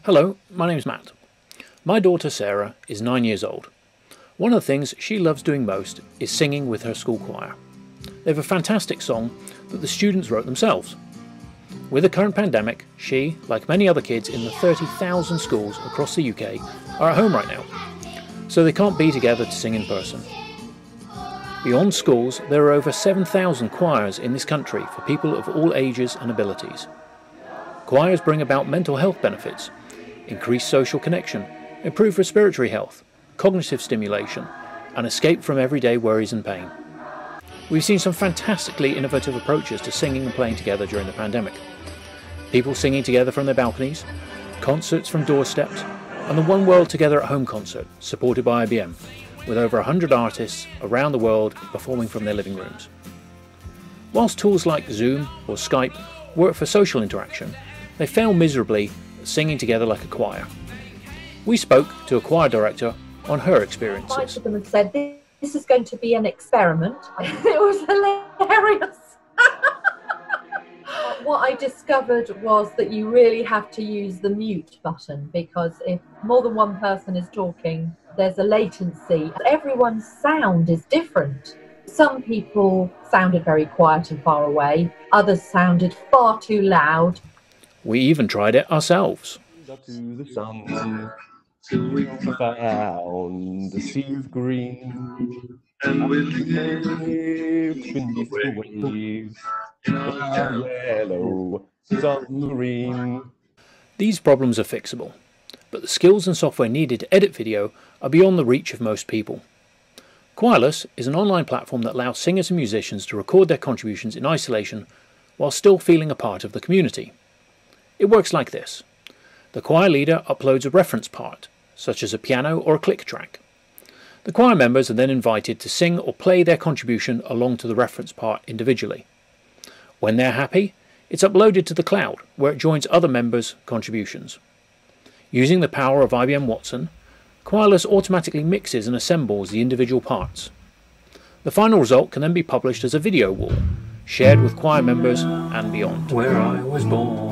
Hello, my name's Matt. My daughter Sarah is nine years old. One of the things she loves doing most is singing with her school choir. They have a fantastic song that the students wrote themselves. With the current pandemic, she, like many other kids in the 30,000 schools across the UK, are at home right now, so they can't be together to sing in person. Beyond schools, there are over 7,000 choirs in this country for people of all ages and abilities. Choirs bring about mental health benefits increased social connection, improved respiratory health, cognitive stimulation, and escape from everyday worries and pain. We've seen some fantastically innovative approaches to singing and playing together during the pandemic. People singing together from their balconies, concerts from doorsteps, and the One World Together at Home concert, supported by IBM, with over 100 artists around the world performing from their living rooms. Whilst tools like Zoom or Skype work for social interaction, they fail miserably singing together like a choir. We spoke to a choir director on her experiences. I to them and said, "This is going to be an experiment." it was hilarious. what I discovered was that you really have to use the mute button because if more than one person is talking, there's a latency. Everyone's sound is different. Some people sounded very quiet and far away, others sounded far too loud, we even tried it ourselves. To the sun, found the sea is green, and beneath the waves, yellow submarine. These problems are fixable, but the skills and software needed to edit video are beyond the reach of most people. Choirless is an online platform that allows singers and musicians to record their contributions in isolation while still feeling a part of the community. It works like this. The choir leader uploads a reference part, such as a piano or a click track. The choir members are then invited to sing or play their contribution along to the reference part individually. When they're happy, it's uploaded to the cloud, where it joins other members' contributions. Using the power of IBM Watson, Choirless automatically mixes and assembles the individual parts. The final result can then be published as a video wall, shared with choir members and beyond. Where I was born.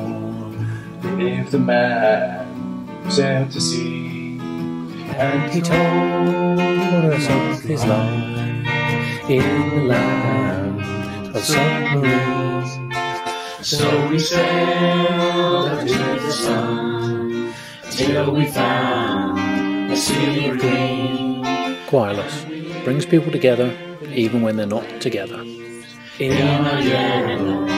If the man sailed to sea, and he told us of his life in the land of submarines. So we sailed up to the sun till we found a sea of green. Choirless brings people together even when they're not together. In a yellow